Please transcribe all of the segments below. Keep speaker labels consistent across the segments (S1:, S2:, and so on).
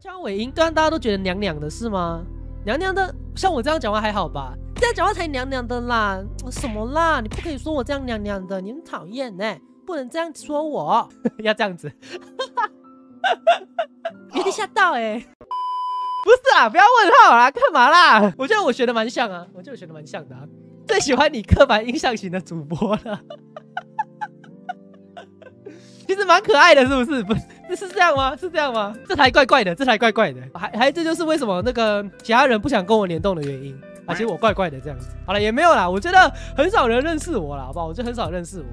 S1: 讲尾音，当然大家都觉得娘娘的是吗？娘娘的，像我这样讲话还好吧？这样讲话才娘娘的啦！什么啦？你不可以说我这样娘娘的，你很讨厌呢，不能这样说我，要这样子，有点吓到哎！不是啊，不要问号啦，干嘛啦？我觉得我学的蛮像啊，我觉得学的蛮像的，啊最喜欢你刻板印象型的主播了。其实蛮可爱的，是不是？不是是这样吗？是这样吗？这台怪怪的，这台怪怪的，还还这就是为什么那个其他人不想跟我联动的原因。而且我怪怪的这样子。好了，也没有啦，我觉得很少人认识我了，好不好？我觉得很少认识我，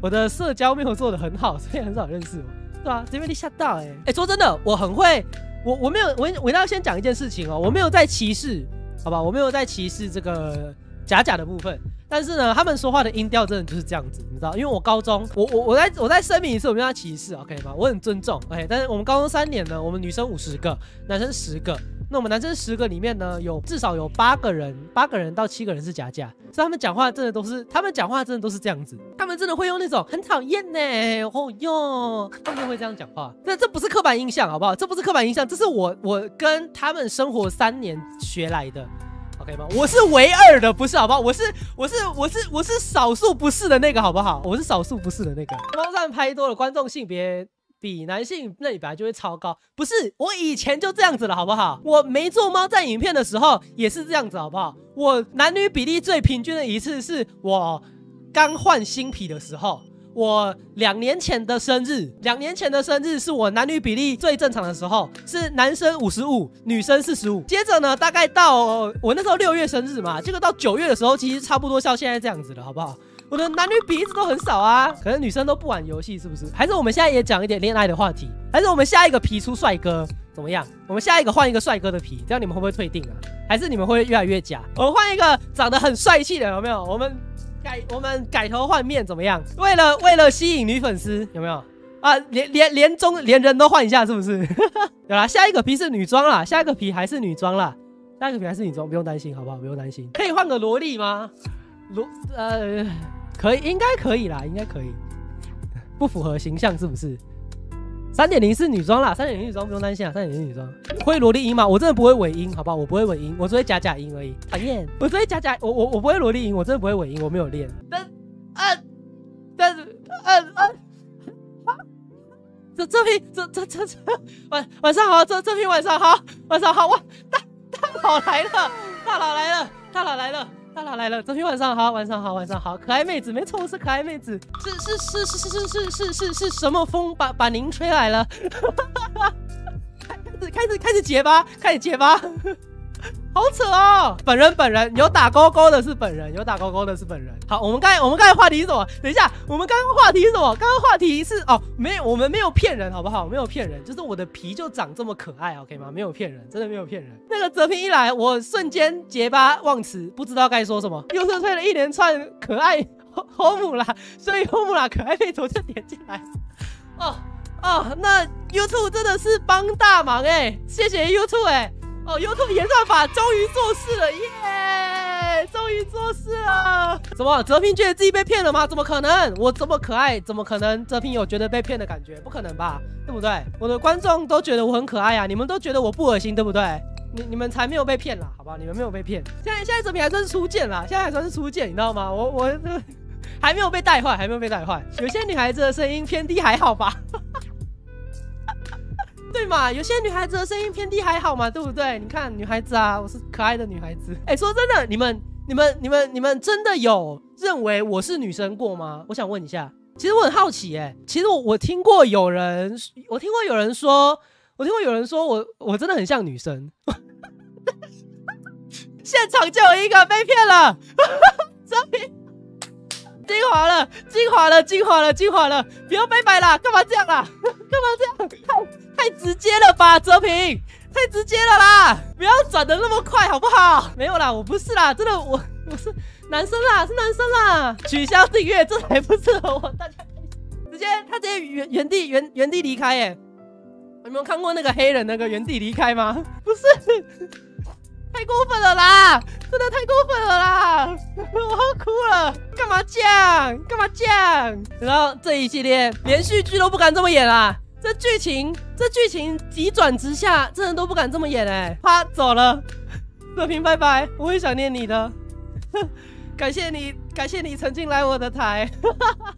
S1: 我的社交没有做的很好，所以很少认识我，对啊？这边你吓到哎哎，说真的，我很会，我我没有我我要先讲一件事情哦，我没有在歧视，好吧？我没有在歧视这个假假的部分。但是呢，他们说话的音调真的就是这样子，你知道？因为我高中，我我我在我在声明一次，我没有歧视，OK 吗？我很尊重，OK。但是我们高中三年呢，我们女生五十个，男生十个。那我们男生十个里面呢，有至少有八个人，八个人到七个人是假假，所以他们讲话真的都是，他们讲话真的都是这样子。他们真的会用那种很讨厌呢，哦哟，他们会这样讲话。那这不是刻板印象，好不好？这不是刻板印象，这是我我跟他们生活三年学来的。OK 吗？我是唯二的，不是好不好？我是我是我是我是少数不是的那个，好不好？我是少数不是的那个。猫站拍多了，观众性别比男性那里本来就会超高。不是，我以前就这样子了，好不好？我没做猫站影片的时候也是这样子，好不好？我男女比例最平均的一次是我刚换新皮的时候。我两年前的生日，两年前的生日是我男女比例最正常的时候，是男生五十五，女生四十五。接着呢，大概到我那时候六月生日嘛，这个到九月的时候，其实差不多像现在这样子了，好不好？我的男女比一直都很少啊，可能女生都不玩游戏，是不是？还是我们现在也讲一点恋爱的话题？还是我们下一个皮出帅哥怎么样？我们下一个换一个帅哥的皮，这样你们会不会退订啊？还是你们会越来越假？我们换一个长得很帅气的，有没有？我们。改我们改头换面怎么样？为了为了吸引女粉丝，有没有啊？连连连中连人都换一下，是不是？有啦，下一个皮是女装啦，下一个皮还是女装啦，下一个皮还是女装，不用担心，好不好？不用担心。可以换个萝莉吗？萝呃，可以，应该可以啦，应该可以。不符合形象是不是？三点零是女装啦，三点零女装不用担心啊，三点零女装会萝莉音吗？我真的不会尾音，好不好？我不会尾音，我只会假假音而已。讨厌，我只会假假，我我我不会萝莉音，我真的不会尾音，我没有练。但啊，但是啊啊，这这批这这这这晚晚上好，这这批晚上好，晚上好哇！大大佬来了，大佬来了，大佬来了。大佬来了，昨天晚上好，晚上好，晚上好，可爱妹子，没错，我是可爱妹子，是是是是是是是是是什么风把把您吹来了？开始开始开始结巴，开始结巴。好扯哦！本人本人有打勾勾的是本人，有打勾勾的是本人。好，我们刚才我们刚才话题是什么？等一下，我们刚刚话题是什么？刚刚话题是哦，没有，我们没有骗人，好不好？没有骗人，就是我的皮就长这么可爱，OK 吗？没有骗人，真的没有骗人。那个泽平一来，我瞬间结巴忘词，不知道该说什么，又是推了一连串可爱欧姆啦，所以欧姆啦可爱被头就点进来。哦哦，那 YouTube 真的是帮大忙哎，谢谢 YouTube 哎。哦，YouTube 演算法终于做事了，耶！终于做事了。怎么，泽平觉得自己被骗了吗？怎么可能？我这么可爱，怎么可能？泽平有觉得被骗的感觉？不可能吧？对不对？我的观众都觉得我很可爱呀，你们都觉得我不恶心，对不对？你你们才没有被骗啦，好吧？你们没有被骗。现在现在泽平还算是初见啦，现在还算是初见，你知道吗？我我这还没有被带坏，还没有被带坏。有些女孩子的声音偏低，还好吧？嘛？有些女孩子的声音偏低还好嘛，对不对？你看女孩子啊，我是可爱的女孩子。哎，说真的，你们、你们、你们、你们真的有认为我是女生过吗？我想问一下。其实我很好奇，哎，其实我我听过有人，我听过有人说，我听过有人说我我真的很像女生。现场就有一个被骗了，终于精华了，精华了，精华了，精华了，不要拜拜啦，干嘛这样啦？干嘛这样？太太。直接了吧，泽平，太直接了啦！不要转的那么快，好不好？没有啦，我不是啦，真的，我我是男生啦，是男生啦！取消订阅，这还不适合我，大家直接他直接原原地原原地离开，哎，有没有看过那个黑人那个原地离开吗？不是，太过分了啦，真的太过分了啦，我要哭了，干嘛这样？干嘛这样？然后这一系列连续剧都不敢这么演啦。这剧情，这剧情急转直下，真人都不敢这么演哎！他走了，乐平拜拜，我会想念你的。感谢你，感谢你曾经来我的台。哈哈哈